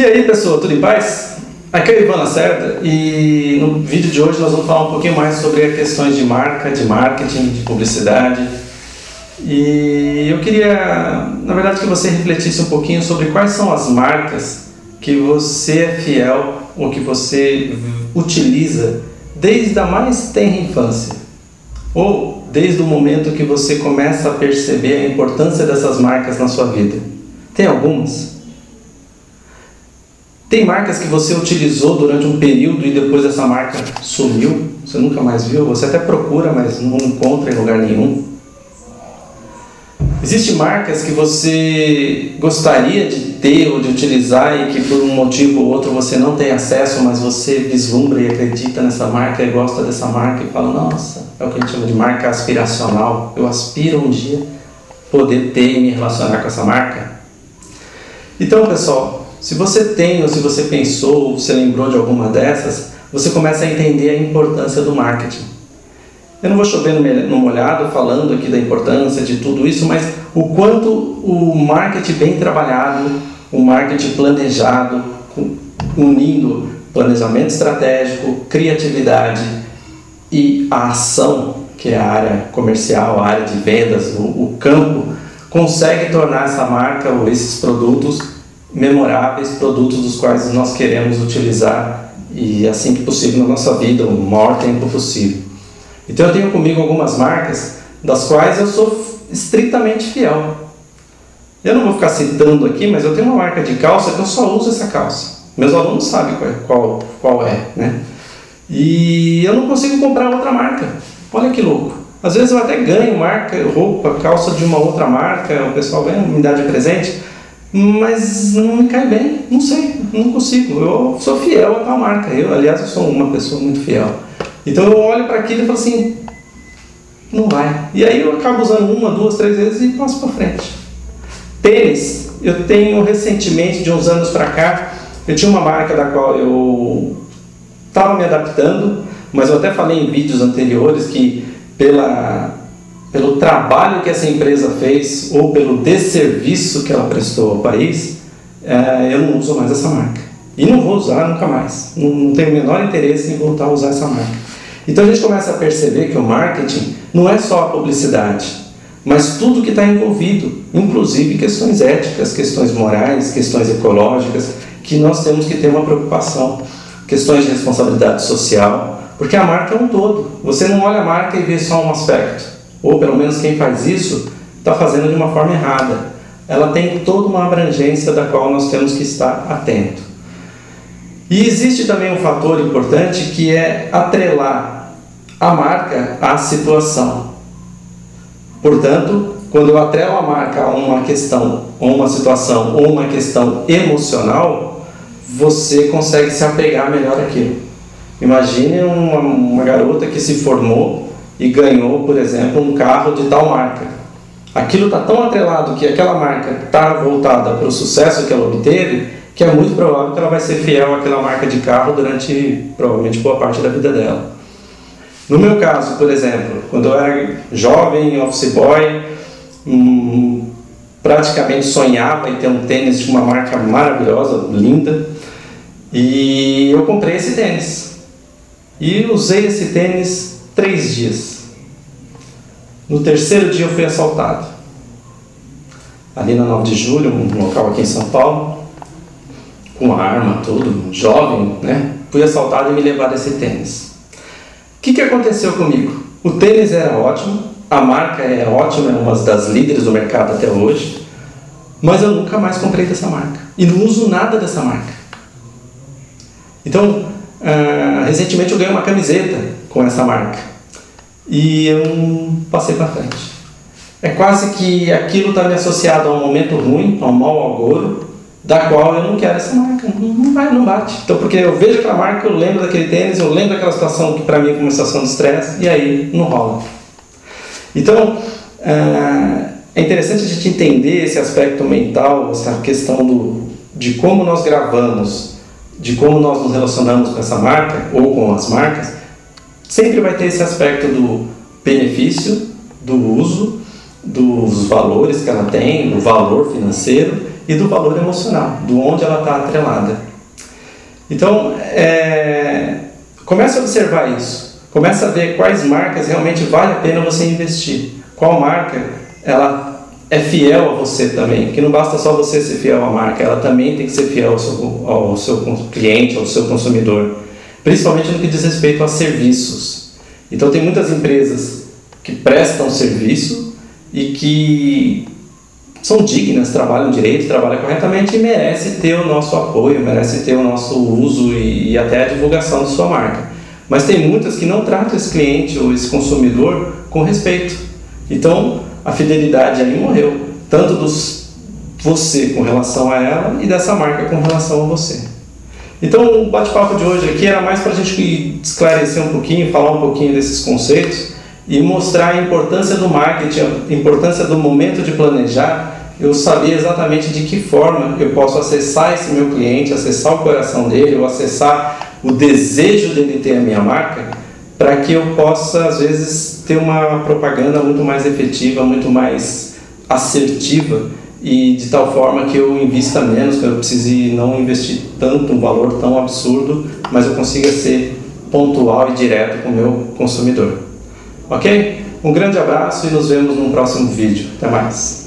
E aí pessoal, tudo em paz? Aqui é o Ivan Lacerda e no vídeo de hoje nós vamos falar um pouquinho mais sobre questões de marca, de marketing, de publicidade. E eu queria, na verdade, que você refletisse um pouquinho sobre quais são as marcas que você é fiel ou que você utiliza desde a mais tenra infância ou desde o momento que você começa a perceber a importância dessas marcas na sua vida. Tem algumas? Tem marcas que você utilizou durante um período e depois essa marca sumiu, você nunca mais viu, você até procura, mas não encontra em lugar nenhum. Existem marcas que você gostaria de ter ou de utilizar e que por um motivo ou outro você não tem acesso, mas você vislumbra e acredita nessa marca e gosta dessa marca e fala: Nossa, é o que a gente chama de marca aspiracional. Eu aspiro um dia poder ter e me relacionar com essa marca. Então, pessoal, se você tem, ou se você pensou, ou se lembrou de alguma dessas, você começa a entender a importância do marketing. Eu não vou chover no molhado falando aqui da importância de tudo isso, mas o quanto o marketing bem trabalhado, o marketing planejado, unindo planejamento estratégico, criatividade e a ação, que é a área comercial, a área de vendas, o, o campo, consegue tornar essa marca ou esses produtos memoráveis, produtos dos quais nós queremos utilizar e assim que possível na nossa vida, o maior tempo possível. Então eu tenho comigo algumas marcas das quais eu sou estritamente fiel. Eu não vou ficar citando aqui, mas eu tenho uma marca de calça que eu só uso essa calça. Meus alunos sabem qual, é, qual, qual é, né? E eu não consigo comprar outra marca. Olha que louco. Às vezes eu até ganho marca, roupa, calça de uma outra marca, o pessoal ganha, me dá de presente, mas não me cai bem, não sei, não consigo. Eu sou fiel a tal marca. Eu, aliás, eu sou uma pessoa muito fiel. Então eu olho para aquilo e falo assim, não vai. E aí eu acabo usando uma, duas, três vezes e passo para frente. Tênis, eu tenho recentemente, de uns anos para cá, eu tinha uma marca da qual eu estava me adaptando, mas eu até falei em vídeos anteriores que pela pelo trabalho que essa empresa fez ou pelo desserviço que ela prestou ao país, é, eu não uso mais essa marca. E não vou usar nunca mais. Não, não tenho o menor interesse em voltar a usar essa marca. Então a gente começa a perceber que o marketing não é só a publicidade, mas tudo que está envolvido, inclusive questões éticas, questões morais, questões ecológicas, que nós temos que ter uma preocupação, questões de responsabilidade social, porque a marca é um todo. Você não olha a marca e vê só um aspecto ou pelo menos quem faz isso, está fazendo de uma forma errada. Ela tem toda uma abrangência da qual nós temos que estar atento. E existe também um fator importante que é atrelar a marca à situação. Portanto, quando eu atrelo a marca a uma questão, ou uma situação, ou uma questão emocional, você consegue se apegar melhor àquilo. Imagine uma, uma garota que se formou e ganhou, por exemplo, um carro de tal marca. Aquilo está tão atrelado que aquela marca está voltada para o sucesso que ela obteve, que é muito provável que ela vai ser fiel àquela marca de carro durante provavelmente boa parte da vida dela. No meu caso, por exemplo, quando eu era jovem, office boy, hum, praticamente sonhava em ter um tênis de uma marca maravilhosa, linda, e eu comprei esse tênis. E usei esse tênis três dias. No terceiro dia eu fui assaltado. Ali na 9 de julho, um local aqui em São Paulo, com arma, tudo, jovem, né? Fui assaltado e me levaram esse tênis. O que, que aconteceu comigo? O tênis era ótimo, a marca é ótima, é uma das líderes do mercado até hoje, mas eu nunca mais comprei dessa marca. E não uso nada dessa marca. Então, uh, recentemente eu ganhei uma camiseta com essa marca e eu passei para frente. É quase que aquilo está me associado a um momento ruim, a um mau agouro, da qual eu não quero essa marca, não vai, não bate. Então, porque eu vejo aquela marca, eu lembro daquele tênis, eu lembro daquela situação que para mim é uma situação de estresse, e aí não rola. Então, é, é interessante a gente entender esse aspecto mental, essa questão do, de como nós gravamos, de como nós nos relacionamos com essa marca ou com as marcas, sempre vai ter esse aspecto do benefício, do uso, dos valores que ela tem, do valor financeiro e do valor emocional, do onde ela está atrelada. Então, é, comece a observar isso. Comece a ver quais marcas realmente vale a pena você investir. Qual marca ela é fiel a você também, porque não basta só você ser fiel à marca, ela também tem que ser fiel ao seu, ao seu cliente, ao seu consumidor, principalmente no que diz respeito a serviços. Então tem muitas empresas que prestam serviço e que são dignas, trabalham direito, trabalham corretamente e merece ter o nosso apoio, merece ter o nosso uso e, e até a divulgação de sua marca. Mas tem muitas que não tratam esse cliente ou esse consumidor com respeito. Então, a fidelidade aí morreu, tanto dos você com relação a ela e dessa marca com relação a você. Então, o bate-papo de hoje aqui era mais para a gente esclarecer um pouquinho, falar um pouquinho desses conceitos e mostrar a importância do marketing, a importância do momento de planejar, eu saber exatamente de que forma eu posso acessar esse meu cliente, acessar o coração dele, ou acessar o desejo dele ter a minha marca, para que eu possa, às vezes, ter uma propaganda muito mais efetiva, muito mais assertiva e de tal forma que eu invista menos, que eu precise não investir tanto, um valor tão absurdo, mas eu consiga ser pontual e direto com o meu consumidor. Ok? Um grande abraço e nos vemos no próximo vídeo. Até mais!